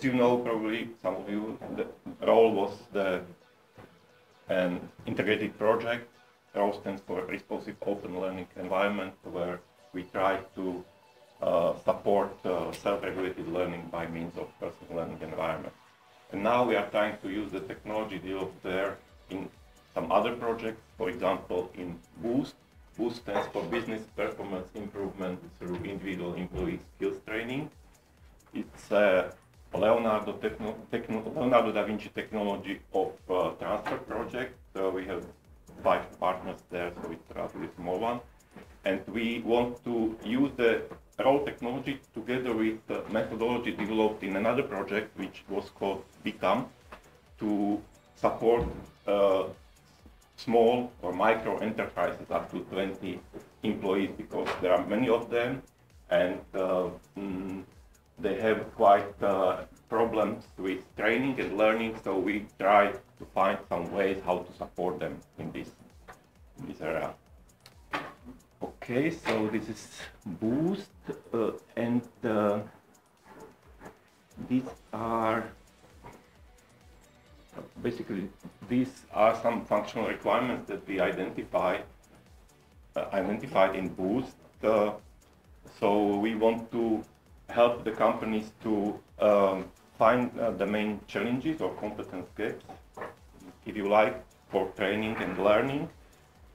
as you know, probably some of you, the role was the an integrated project. ROLE stands for Responsive Open Learning Environment, where we try to uh, support uh, self-regulated learning by means of personal learning environment. And now we are trying to use the technology developed there in some other projects, for example, in Boost. Boost stands for Business Performance Improvement through Individual Employee Skills Training. It's a Leonardo, techno, techno, Leonardo da Vinci technology of uh, transfer project. Uh, we have five partners there, so it's a relatively small one. And we want to use the ROLE technology together with the methodology developed in another project, which was called Become, to support uh, small or micro enterprises up to 20 employees because there are many of them and they have quite uh, problems with training and learning so we try to find some ways how to support them in this, in this area. Okay, so this is Boost uh, and uh, these are basically these are some functional requirements that we identify uh, identified in Boost. Uh, so we want to help the companies to um, find uh, the main challenges or competence gaps, if you like, for training and learning,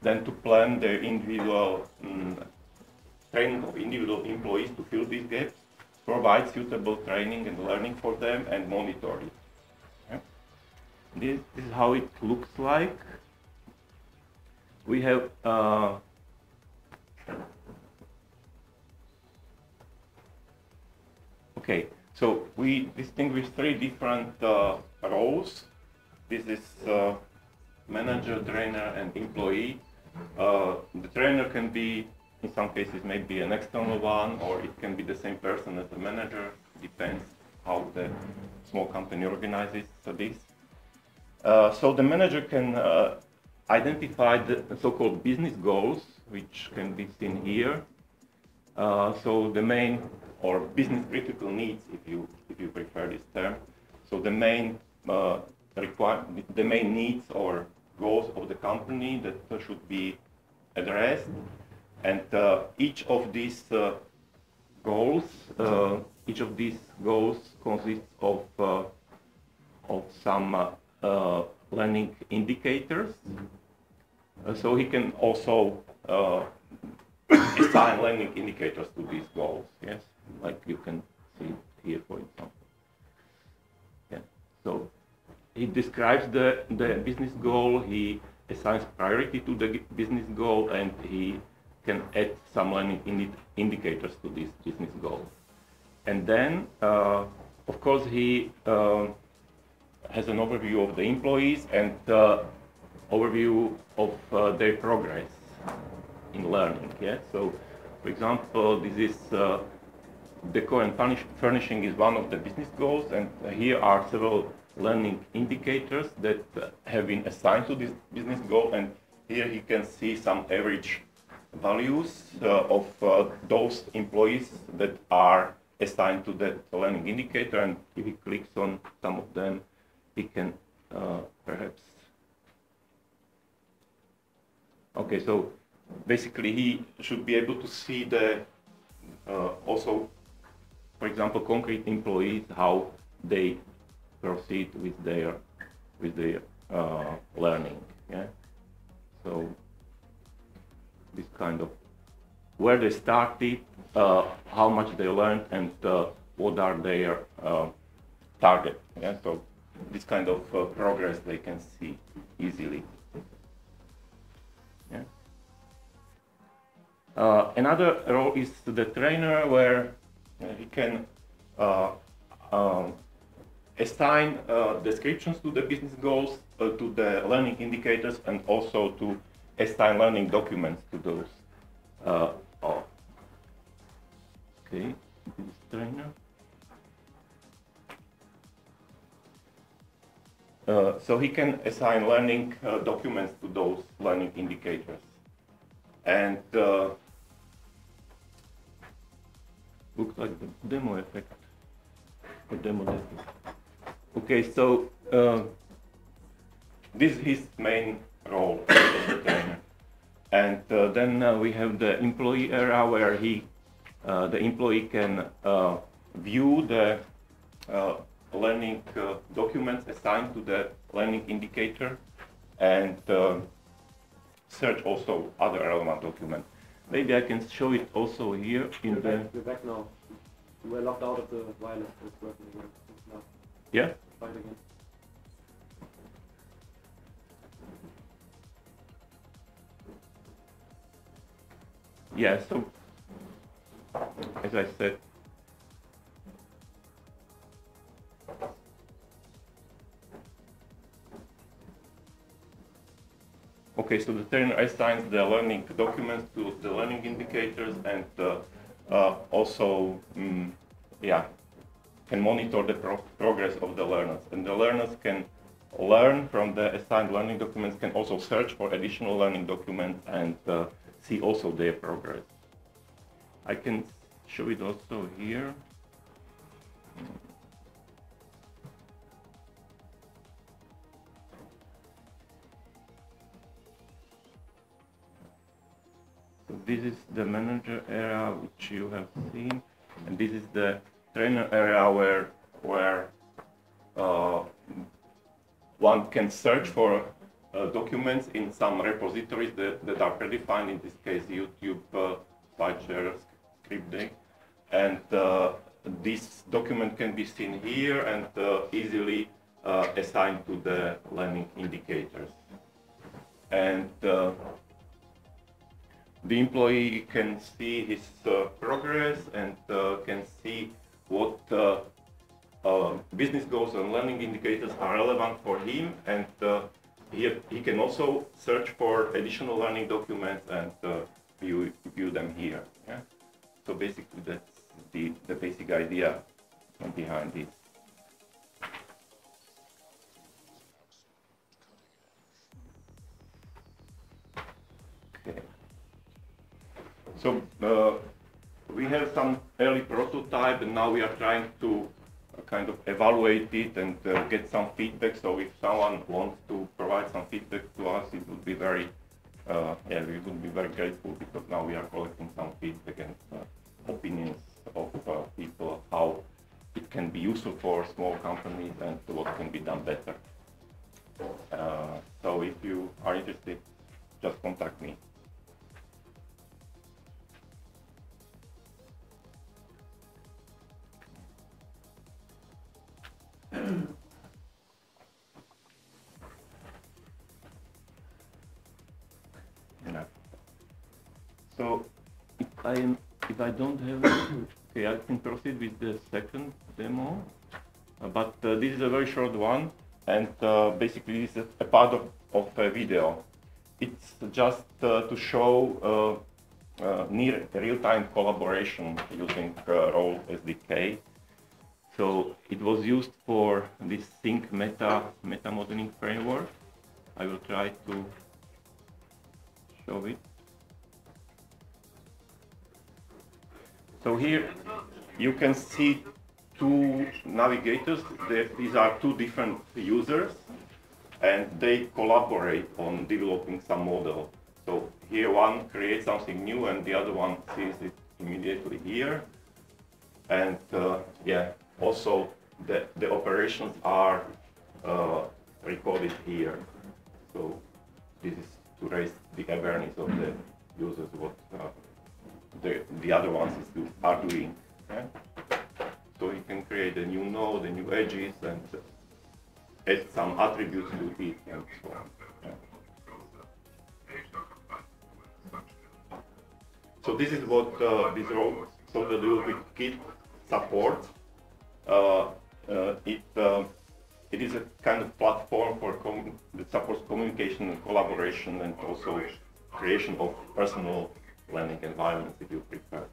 then to plan their individual um, training of individual employees to fill these gaps, provide suitable training and learning for them, and monitor it. This, this is how it looks like. We have uh, So we distinguish three different uh, roles. This is uh, manager, trainer, and employee. Uh, the trainer can be, in some cases, maybe an external one, or it can be the same person as the manager. Depends how the small company organizes this. Uh, so the manager can uh, identify the so-called business goals, which can be seen here. Uh, so the main or business critical needs, if you if you prefer this term. So the main uh, require the main needs or goals of the company that should be addressed, and uh, each of these goals, each of these goals consists of of some uh, learning indicators. Uh, so he can also assign learning indicators to these goals, yes, like you can see here, for example. Yeah. So he describes the, the business goal, he assigns priority to the business goal, and he can add some learning indi indicators to this business goal. And then, uh, of course, he uh, has an overview of the employees and uh, overview of uh, their progress in learning. Yeah. So, for example, this is uh, decor and furnishing is one of the business goals, and here are several learning indicators that uh, have been assigned to this business goal, and here you can see some average values uh, of uh, those employees that are assigned to that learning indicator, and if he clicks on some of them, he can uh, perhaps okay so basically he should be able to see the uh, also for example concrete employees how they proceed with their with their uh, learning yeah so this kind of where they started uh, how much they learned and uh, what are their uh, target yeah so this kind of uh, progress they can see easily. Uh, another role is the trainer where uh, he can uh, um, assign uh, descriptions to the business goals, to the learning indicators, and also to assign learning documents to those. Oh. Okay, this trainer. uh, so he can assign learning uh, documents to those learning indicators. And uh, looks like the demo effect. The demo demo. Okay, so uh, this is his main role as trainer. And uh, then uh, we have the employee area where he, uh, the employee can uh, view the uh, learning documents assigned to the learning indicator and search also other relevant documents. Maybe I can show it also here in We're the. back, we're back now. We're locked out of the wireless. It's working again. Now. Yeah? Fine again. Yeah, so as I said, okay, so the trainer assigns the learning documents to the learning indicators and uh, uh, also, mm, yeah, can monitor the pro progress of the learners. And the learners can learn from the assigned learning documents, can also search for additional learning documents and uh, see also their progress. I can show it also here. This is the manager area which you have seen, and this is the trainer area where where uh, one can search for uh, documents in some repositories that, that are predefined, in this case YouTube, uh, SlideShare, ScriptDeck. And uh, this document can be seen here and uh, easily uh, assigned to the learning indicators. And uh, the employee can see his uh, progress and uh, can see what uh, business goals and learning indicators are relevant for him and he, he can also search for additional learning documents and view, view them here. Yeah? So basically that's the, the basic idea behind this. Prototype and now we are trying to uh, kind of evaluate it and uh, get some feedback. So if someone wants to provide some feedback to us, it would be very, uh, yeah, we would be very grateful because now we are collecting some feedback and uh, opinions of uh, people how it can be useful for small companies and what can be done better. Uh, so if you are interested, just contact me. I am, if I don't have okay, I can proceed with the second demo. Uh, but uh, this is a very short one, and uh, basically this is a part of, of a video. It's just uh, to show uh, uh, near real-time collaboration using Role SDK. So it was used for this Sync Meta meta modeling framework. I will try to show it. So here you can see two navigators. These are two different users and they collaborate on developing some model. So here one creates something new and the other one sees it immediately here. And uh, yeah, also the, the operations are uh, recorded here. So this is to raise the awareness of the users what uh, the, the other ones is are doing. So you can create a new node, a new edges, and add some attributes to it, and so on. So this is what uh, this role, so the Ruby kit supports. Uh, uh, it uh, it is a kind of platform for that supports communication and collaboration, and also creation of personal learning environments if you prefer.